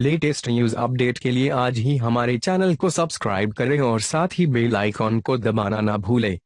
Latest news update के लिए आज ही हमारे चैनल को सब्सक्राइब करें और साथ ही बेल आइकॉन को दबाना ना भूलें।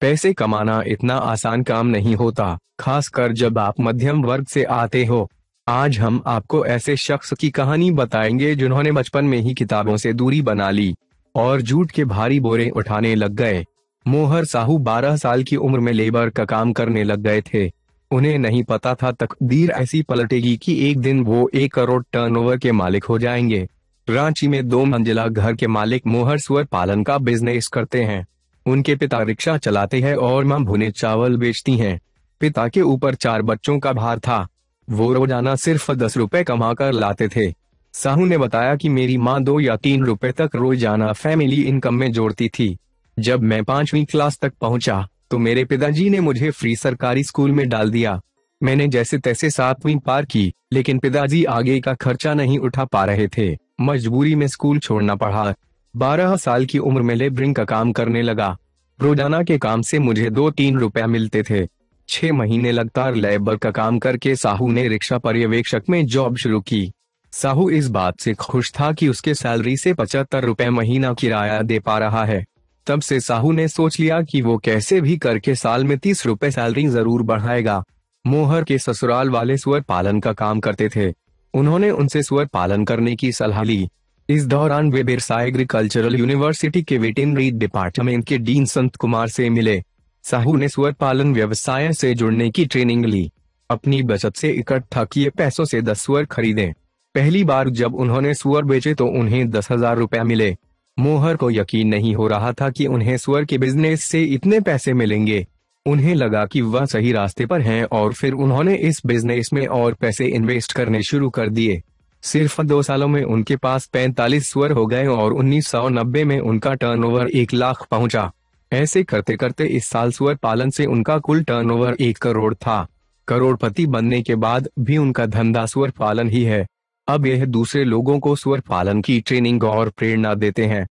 पैसे कमाना इतना आसान काम नहीं होता, खासकर जब आप मध्यम वर्ग से आते हो। आज हम आपको ऐसे शख्स की कहानी बताएँगे जिन्होंने बचपन में ही किताबों से दूरी बना ली और जूट के भारी बोरे उठाने लग गए। मोहर साहू 12 साल की उम्र में लेबर का काम करने लग गए थे। उन्हें नहीं पता था तकदीर ऐसी पलटेगी कि एक दिन वो एक करोड़ टर्नओवर के मालिक हो जाएँगे। रांची में दो मंजिला घर के मालिक मोहर स्वर पालन का बिज़नेस करते हैं। उनके पिता रिक्शा चलाते हैं और माँ भुने चावल बेचती हैं। पिता के ऊपर चार बच्चों का भार था। वो रोज़ाना सिर्फ़ दस रुपए कमा कर लाते थे। साहू ने बताया कि मेरी माँ दो या तीन रुपए तक रोज़ाना फैमिली इनकम में जोड़ती थी। जब मैं पांचवी क्लास तक पहुँचा तो मेरे पिताजी ने मुझे फ्री सरकारी स्कूल में डाल दिया। मैंने जैसे तैसे सातवीं पार की, लेकिन पिताजी आगे का खर्चा नहीं उठा पा रहे थे। मजबूरी में स्कूल छोड़ना पड़ा। बारह साल की उम्र में लेबरिंग का काम करने लगा। रोज़ाना के काम से मुझे दो तीन रुपया मिलते थे। छह महीने लगातार लेबर का काम करके साहू ने रिक्शा पर्यवेक्षक में जॉब शुरू की। साहू इस बात से खुश था कि उसके सैलरी से पचहत्तर रुपए महीना किराया दे पा रहा है। तब से साहू ने सोच लिया कि वो कैसे भी करके साल में तीस रुपए सैलरी ज़रूर बढ़ाएगा। मोहर के ससुराल वाले सुअर पालन का काम करते थे। उन्होंने उनसे सुअर पालन करने की सलाह ली। इस दौरान वे बिरसा एग्रीकल्चरल यूनिवर्सिटी के वेटेनरी डिपार्टमेंट के डीन संत कुमार से मिले। साहू ने सुअर पालन व्यवसाय से जुड़ने की ट्रेनिंग ली। अपनी बचत से इकट्ठा किए पैसों से दस सुअर खरीदे। पहली बार जब उन्होंने सुअर बेचे तो उन्हें दस हज़ार रुपया मिले। मोहर को यकीन नहीं हो रहा था कि उन्हें स्वर के बिज़नेस से इतने पैसे मिलेंगे। उन्हें लगा कि वह सही रास्ते पर हैं और फिर उन्होंने इस बिज़नेस में और पैसे इन्वेस्ट करने शुरू कर दिए। सिर्फ़ दो सालों में उनके पास 45 स्वर हो गए और 1990 में उनका टर्नओवर एक लाख पहुँचा। ऐसे करते करते इस साल स्वर पालन से उनका कुल टर्नओवर एक करोड़ था। करोड़पति बनने के बाद भी उनका धंधा स्वर पालन ही है। अब यह दूसरे लोगों को स्वर पालन की ट्रेनिंग और प्रेरणा देते हैं।